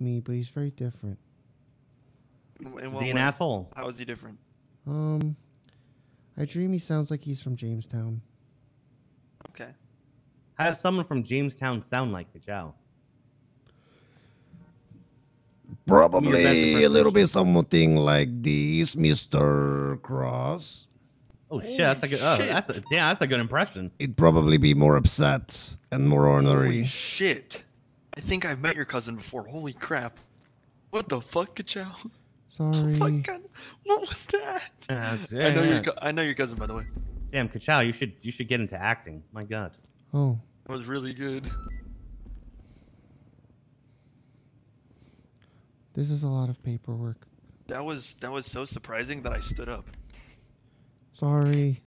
like me, but he's very different. Is he an ways? asshole? How is he different? Um, I dream he sounds like he's from Jamestown. Okay. How does someone from Jamestown sound like Kachao? Probably a a little bit something like this, Mister Cross. Oh shit, that's a good. Oh, shit. that's a, yeah, that's a good impression. It'd probably be more upset and more Holy ornery. shit. I think I've met your cousin before. Holy crap. What the fuck, Kachow? Sorry. What, kind what was that? Yeah, that's- I know yeah. your I know your cousin by the way. Damn, Kachao, you should you should get into acting. My God. Oh, That was really good. this is a lot of paperwork. That was that was so surprising that I stood up. Sorry.